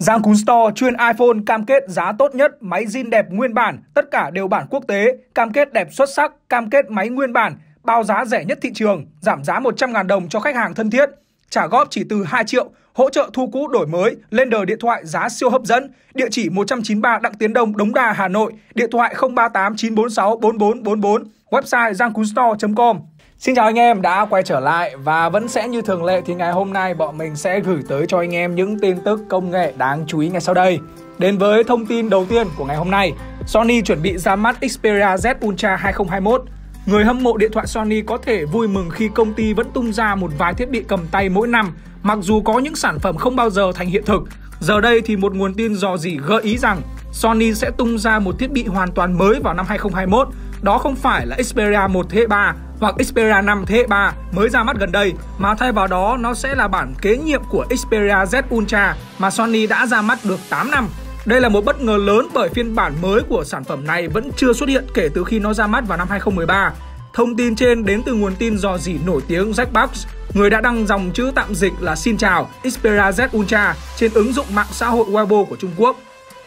Giang Cún Store chuyên iPhone cam kết giá tốt nhất, máy zin đẹp nguyên bản, tất cả đều bản quốc tế, cam kết đẹp xuất sắc, cam kết máy nguyên bản, bao giá rẻ nhất thị trường, giảm giá 100.000 đồng cho khách hàng thân thiết, trả góp chỉ từ 2 triệu, hỗ trợ thu cũ đổi mới, lên đời điện thoại giá siêu hấp dẫn, địa chỉ 193 Đặng Tiến Đông, Đống Đa, Hà Nội, điện thoại 038 946 4444, website giangcunstore.com. Xin chào anh em đã quay trở lại và vẫn sẽ như thường lệ thì ngày hôm nay bọn mình sẽ gửi tới cho anh em những tin tức công nghệ đáng chú ý ngay sau đây. Đến với thông tin đầu tiên của ngày hôm nay, Sony chuẩn bị ra mắt Xperia Z Ultra 2021. Người hâm mộ điện thoại Sony có thể vui mừng khi công ty vẫn tung ra một vài thiết bị cầm tay mỗi năm, mặc dù có những sản phẩm không bao giờ thành hiện thực. Giờ đây thì một nguồn tin dò dỉ gợi ý rằng Sony sẽ tung ra một thiết bị hoàn toàn mới vào năm 2021. Đó không phải là Xperia 1 thế hệ 3 hoặc Xperia 5 thế hệ 3 mới ra mắt gần đây, mà thay vào đó nó sẽ là bản kế nhiệm của Xperia Z Ultra mà Sony đã ra mắt được 8 năm. Đây là một bất ngờ lớn bởi phiên bản mới của sản phẩm này vẫn chưa xuất hiện kể từ khi nó ra mắt vào năm 2013. Thông tin trên đến từ nguồn tin dò dỉ nổi tiếng Jackbox, người đã đăng dòng chữ tạm dịch là Xin chào Xperia Z Ultra trên ứng dụng mạng xã hội Weibo của Trung Quốc.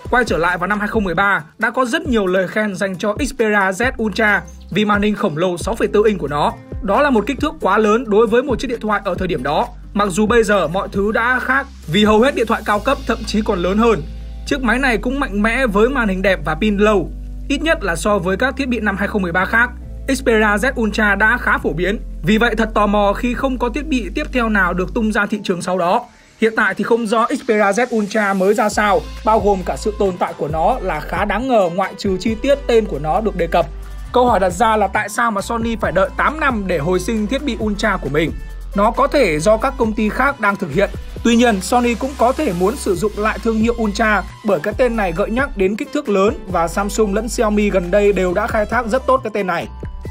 Quay trở lại vào năm 2013, đã có rất nhiều lời khen dành cho Xperia Z Ultra vì màn hình khổng lồ 6,4 inch của nó. Đó là một kích thước quá lớn đối với một chiếc điện thoại ở thời điểm đó. Mặc dù bây giờ mọi thứ đã khác vì hầu hết điện thoại cao cấp thậm chí còn lớn hơn. Chiếc máy này cũng mạnh mẽ với màn hình đẹp và pin lâu, ít nhất là so với các thiết bị năm 2013 khác. Xperia Z Ultra đã khá phổ biến, vì vậy thật tò mò khi không có thiết bị tiếp theo nào được tung ra thị trường sau đó. Hiện tại thì không rõ Xperia Z Ultra mới ra sao, bao gồm cả sự tồn tại của nó là khá đáng ngờ ngoại trừ chi tiết tên của nó được đề cập. Câu hỏi đặt ra là tại sao mà Sony phải đợi 8 năm để hồi sinh thiết bị Ultra của mình? Nó có thể do các công ty khác đang thực hiện. Tuy nhiên, Sony cũng có thể muốn sử dụng lại thương hiệu Ultra bởi cái tên này gợi nhắc đến kích thước lớn và Samsung lẫn Xiaomi gần đây đều đã khai thác rất tốt cái tên này.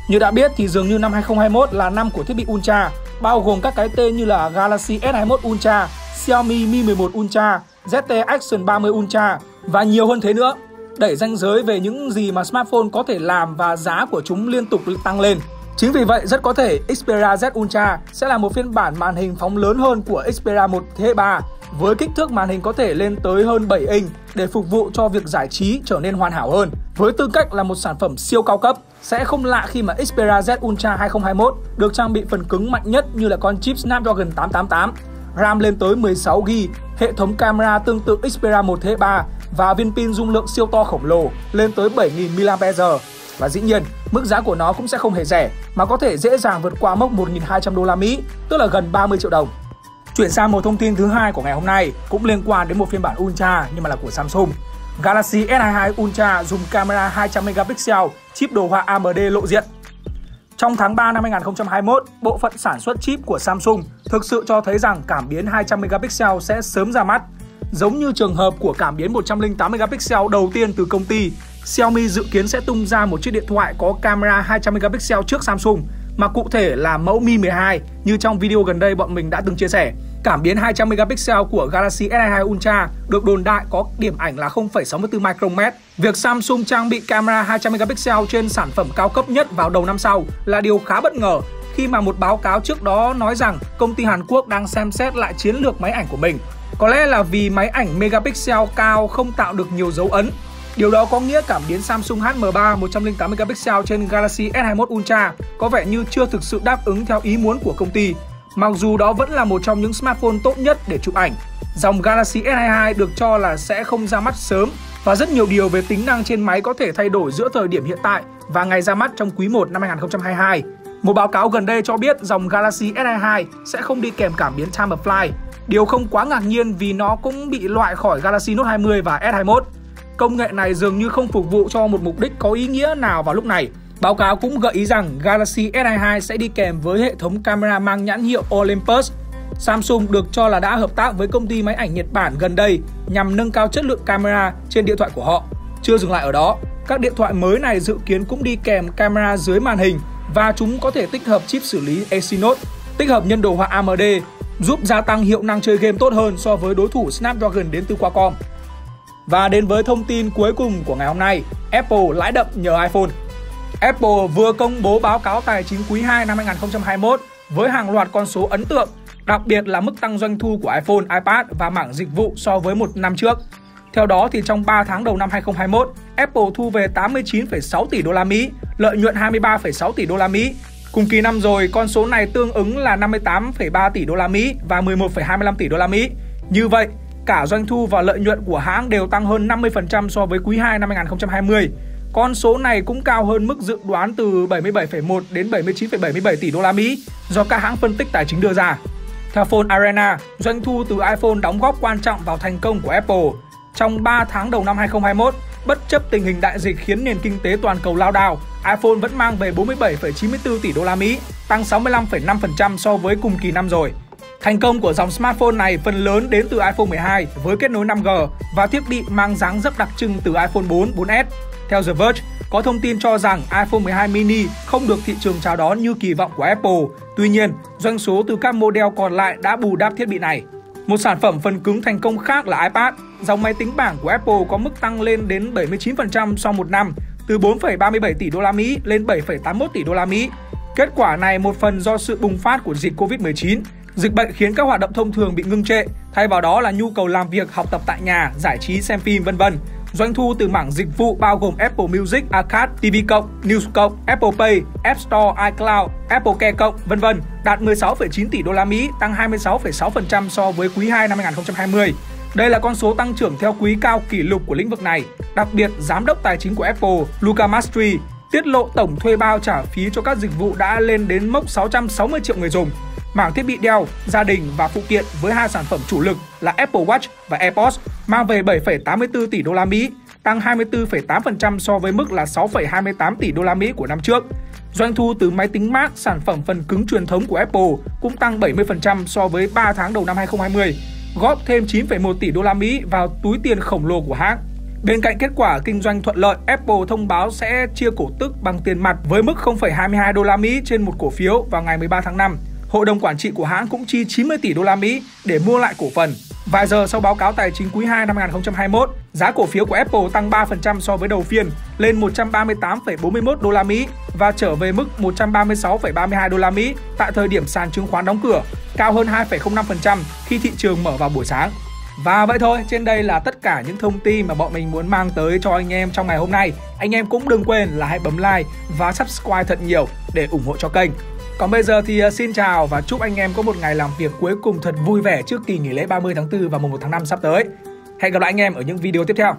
Như đã biết thì dường như năm 2021 là năm của thiết bị Ultra, bao gồm các cái tên như là Galaxy S21 Ultra, Xiaomi Mi 11 Ultra, ZTE Action 30 Ultra và nhiều hơn thế nữa. Đẩy ranh giới về những gì mà smartphone có thể làm và giá của chúng liên tục tăng lên. Chính vì vậy rất có thể Xperia Z Ultra sẽ là một phiên bản màn hình phóng lớn hơn của Xperia 1 thế hệ 3 với kích thước màn hình có thể lên tới hơn 7 inch để phục vụ cho việc giải trí trở nên hoàn hảo hơn. Với tư cách là một sản phẩm siêu cao cấp, sẽ không lạ khi mà Xperia Z Ultra 2021 được trang bị phần cứng mạnh nhất như là con chip Snapdragon 888, RAM lên tới 16GB, hệ thống camera tương tự Xperia 1 thế 3 và viên pin dung lượng siêu to khổng lồ lên tới 7.000mAh Và dĩ nhiên, mức giá của nó cũng sẽ không hề rẻ mà có thể dễ dàng vượt qua mốc 1.200 đô la Mỹ, tức là gần 30 triệu đồng. Chuyển sang một thông tin thứ hai của ngày hôm nay cũng liên quan đến một phiên bản Ultra nhưng mà là của Samsung. Galaxy S22 Ultra dùng camera 200 megapixel, chip đồ họa AMD lộ diện. Trong tháng 3 năm 2021, bộ phận sản xuất chip của Samsung thực sự cho thấy rằng cảm biến 200 megapixel sẽ sớm ra mắt. Giống như trường hợp của cảm biến 108 megapixel đầu tiên từ công ty, Xiaomi dự kiến sẽ tung ra một chiếc điện thoại có camera 200 megapixel trước Samsung mà cụ thể là mẫu Mi 12 như trong video gần đây bọn mình đã từng chia sẻ. Cảm biến 200 megapixel của Galaxy S22 Ultra được đồn đại có điểm ảnh là 0,64 micromet. Việc Samsung trang bị camera 200 megapixel trên sản phẩm cao cấp nhất vào đầu năm sau là điều khá bất ngờ khi mà một báo cáo trước đó nói rằng công ty Hàn Quốc đang xem xét lại chiến lược máy ảnh của mình. Có lẽ là vì máy ảnh megapixel cao không tạo được nhiều dấu ấn Điều đó có nghĩa cảm biến Samsung HM3 108 megapixel trên Galaxy S21 Ultra có vẻ như chưa thực sự đáp ứng theo ý muốn của công ty. Mặc dù đó vẫn là một trong những smartphone tốt nhất để chụp ảnh. Dòng Galaxy S22 được cho là sẽ không ra mắt sớm và rất nhiều điều về tính năng trên máy có thể thay đổi giữa thời điểm hiện tại và ngày ra mắt trong quý 1 năm 2022. Một báo cáo gần đây cho biết dòng Galaxy S22 sẽ không đi kèm cảm biến Time of Flight. Điều không quá ngạc nhiên vì nó cũng bị loại khỏi Galaxy Note 20 và S21. Công nghệ này dường như không phục vụ cho một mục đích có ý nghĩa nào vào lúc này. Báo cáo cũng gợi ý rằng Galaxy S22 sẽ đi kèm với hệ thống camera mang nhãn hiệu Olympus. Samsung được cho là đã hợp tác với công ty máy ảnh Nhật Bản gần đây nhằm nâng cao chất lượng camera trên điện thoại của họ. Chưa dừng lại ở đó, các điện thoại mới này dự kiến cũng đi kèm camera dưới màn hình và chúng có thể tích hợp chip xử lý Exynos, tích hợp nhân đồ họa AMD, giúp gia tăng hiệu năng chơi game tốt hơn so với đối thủ Snapdragon đến từ Qualcomm. Và đến với thông tin cuối cùng của ngày hôm nay, Apple lãi đậm nhờ iPhone. Apple vừa công bố báo cáo tài chính quý 2 năm 2021 với hàng loạt con số ấn tượng. đặc biệt là mức tăng doanh thu của iPhone, iPad và mảng dịch vụ so với một năm trước. Theo đó thì trong 3 tháng đầu năm 2021, Apple thu về 89,6 tỷ đô la Mỹ, lợi nhuận 23,6 tỷ đô la Mỹ. Cùng kỳ năm rồi, con số này tương ứng là 58,3 tỷ đô la Mỹ và 11,25 tỷ đô la Mỹ. Như vậy, cả doanh thu và lợi nhuận của hãng đều tăng hơn 50% so với quý 2 năm 2020. Con số này cũng cao hơn mức dự đoán từ 77,1 đến 79,77 tỷ đô la Mỹ do các hãng phân tích tài chính đưa ra. Theo Phone Arena, doanh thu từ iPhone đóng góp quan trọng vào thành công của Apple. Trong 3 tháng đầu năm 2021, bất chấp tình hình đại dịch khiến nền kinh tế toàn cầu lao đao, iPhone vẫn mang về 47,94 tỷ đô la Mỹ, tăng 65,5% so với cùng kỳ năm rồi. Thành công của dòng smartphone này phần lớn đến từ iPhone 12 với kết nối 5G và thiết bị mang dáng dấp đặc trưng từ iPhone 4, 4S. Theo The Verge, có thông tin cho rằng iPhone 12 mini không được thị trường chào đón như kỳ vọng của Apple. Tuy nhiên, doanh số từ các model còn lại đã bù đắp thiết bị này. Một sản phẩm phần cứng thành công khác là iPad. Dòng máy tính bảng của Apple có mức tăng lên đến 79% sau một năm, từ 4,37 tỷ đô la Mỹ lên 7,81 tỷ đô la Mỹ. Kết quả này một phần do sự bùng phát của dịch Covid-19. Dịch bệnh khiến các hoạt động thông thường bị ngưng trệ, thay vào đó là nhu cầu làm việc, học tập tại nhà, giải trí xem phim vân vân. Doanh thu từ mảng dịch vụ bao gồm Apple Music, Arcade, TV cộng, News cộng, Apple Pay, App Store, iCloud, Apple Care cộng, vân vân đạt 16,9 tỷ đô la Mỹ, tăng 26,6% so với quý 2 năm 2020. Đây là con số tăng trưởng theo quý cao kỷ lục của lĩnh vực này. Đặc biệt, giám đốc tài chính của Apple, Luca Mastri, tiết lộ tổng thuê bao trả phí cho các dịch vụ đã lên đến mốc 660 triệu người dùng. Mảng thiết bị đeo, gia đình và phụ kiện với hai sản phẩm chủ lực là Apple Watch và AirPods mang về 7,84 tỷ đô la Mỹ, tăng 24,8% so với mức là 6,28 tỷ đô la Mỹ của năm trước. Doanh thu từ máy tính Mac, sản phẩm phần cứng truyền thống của Apple cũng tăng 70% so với 3 tháng đầu năm 2020, góp thêm 9,1 tỷ đô la Mỹ vào túi tiền khổng lồ của hãng. Bên cạnh kết quả kinh doanh thuận lợi, Apple thông báo sẽ chia cổ tức bằng tiền mặt với mức 0,22 đô la Mỹ trên một cổ phiếu vào ngày 13 tháng 5. Hội đồng quản trị của hãng cũng chi 90 tỷ đô la Mỹ để mua lại cổ phần. Vài giờ sau báo cáo tài chính quý 2 năm 2021, giá cổ phiếu của Apple tăng 3% so với đầu phiên lên 138,41 đô la Mỹ và trở về mức 136,32 đô la Mỹ tại thời điểm sàn chứng khoán đóng cửa, cao hơn 2,05% khi thị trường mở vào buổi sáng. Và vậy thôi, trên đây là tất cả những thông tin mà bọn mình muốn mang tới cho anh em trong ngày hôm nay. Anh em cũng đừng quên là hãy bấm like và subscribe thật nhiều để ủng hộ cho kênh. Còn bây giờ thì à, xin chào và chúc anh em có một ngày làm việc cuối cùng thật vui vẻ trước kỳ nghỉ lễ 30 tháng 4 và mùng 1 tháng 5 sắp tới. Hẹn gặp lại anh em ở những video tiếp theo.